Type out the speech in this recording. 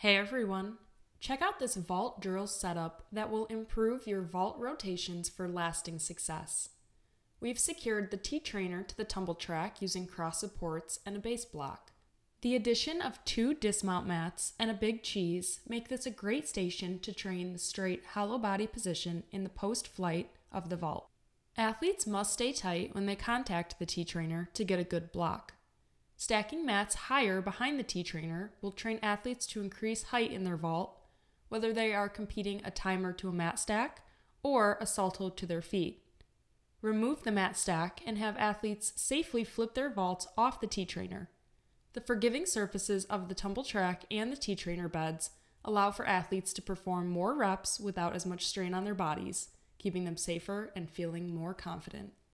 Hey everyone! Check out this vault drill setup that will improve your vault rotations for lasting success. We've secured the T-trainer to the Tumbl Trak using cross supports and a base block. The addition of two dismount mats and a big cheese make this a great station to train the straight hollow body position in the post flight of the vault. Athletes must stay tight when they contact the T-trainer to get a good block. Stacking mats higher behind the T-trainer will train athletes to increase height in their vault, whether they are competing a timer to a mat stack or a salto to their feet. Remove the mat stack and have athletes safely flip their vaults off the T-trainer. The forgiving surfaces of the Tumbl Trak and the T-trainer beds allow for athletes to perform more reps without as much strain on their bodies, keeping them safer and feeling more confident.